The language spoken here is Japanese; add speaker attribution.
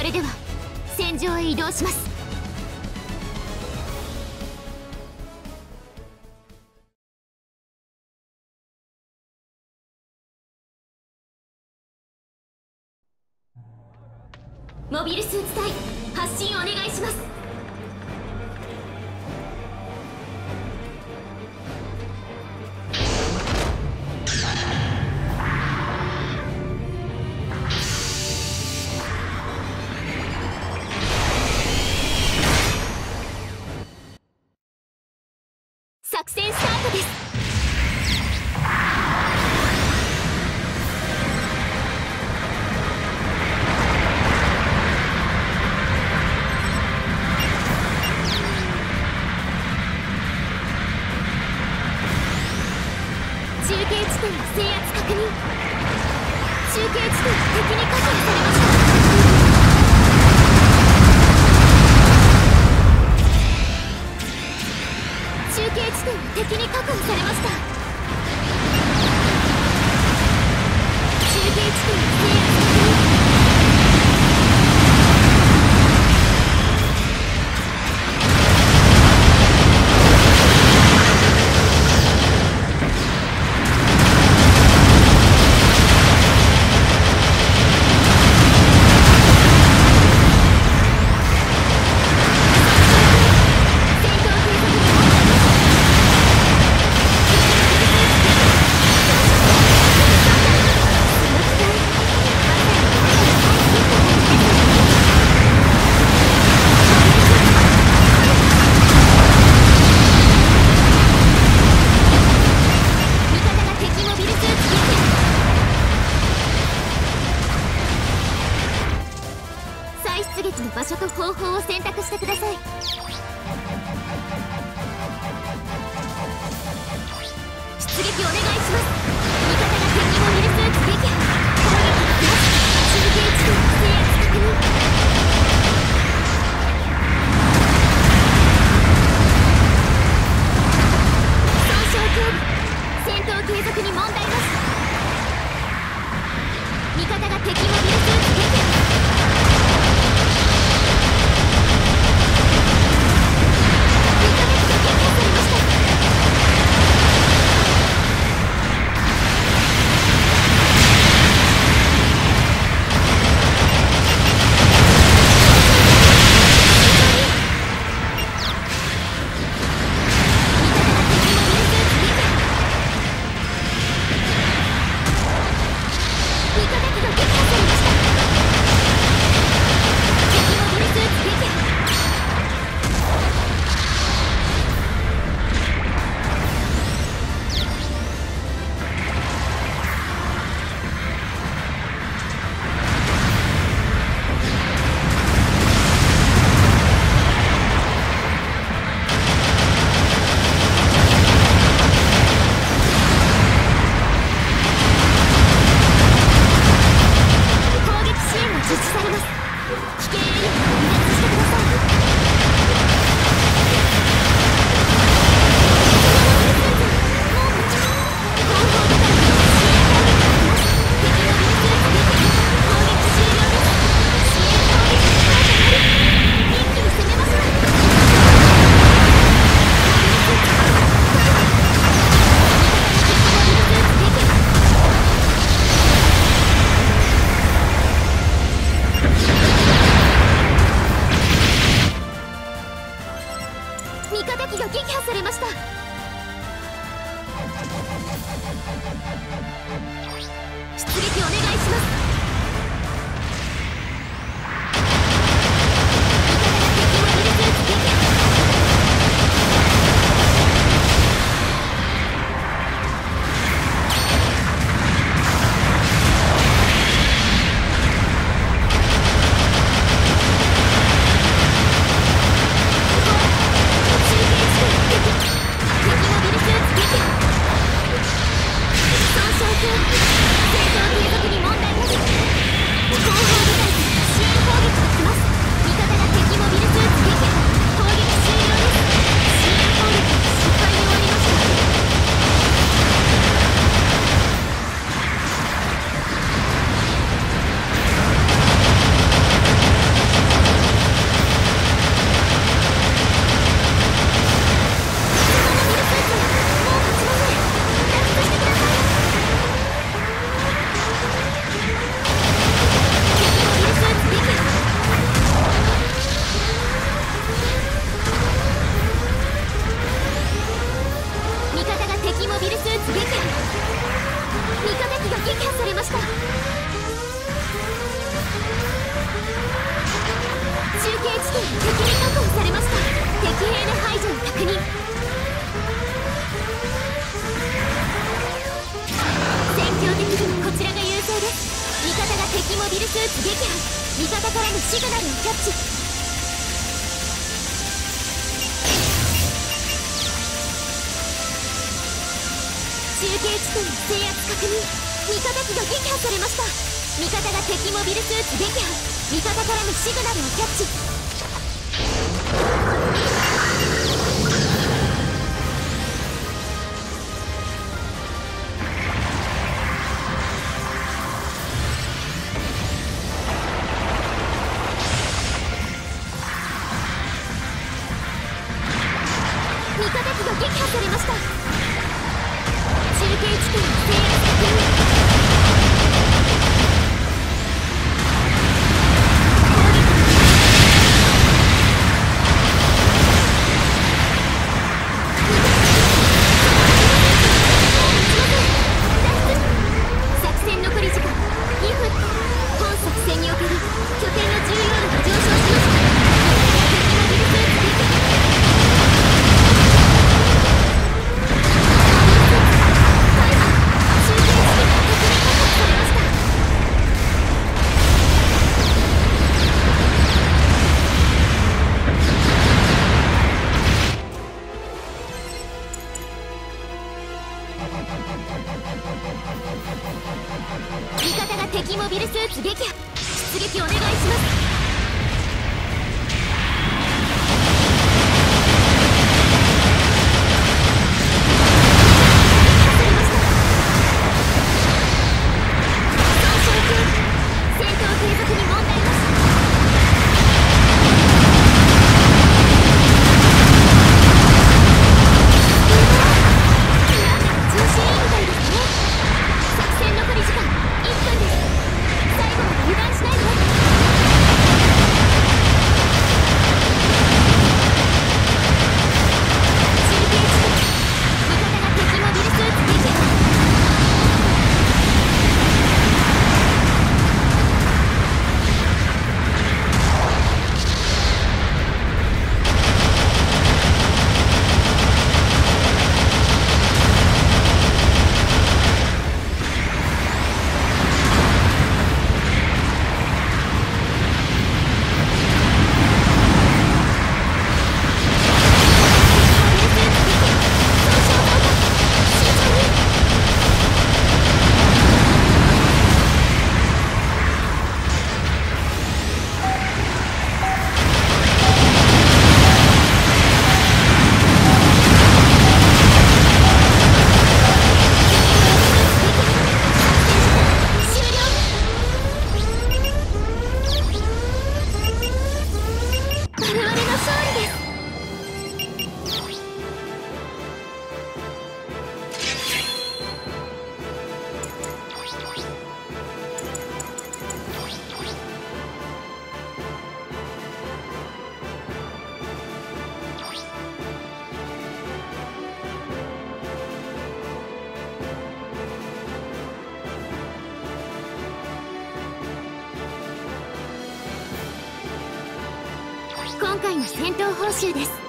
Speaker 1: それでは戦場へ移動します。モビルスーツ隊発進お願いします。作戦スタートです。中継地点の制圧確認。中継地点敵に確保されました。地点敵に確保されました。撃お願いします。味方が敵を許す撃破撃破されました。出撃お願いします。撃破味方からのシグナルをキャッチ。中継地点制圧確認。味方機が撃破されました。味方が敵モビルスーツ撃破。味方からのシグナルをキャッチ。敵モビルスーツ撃破出撃お願いします今回の戦闘報酬です。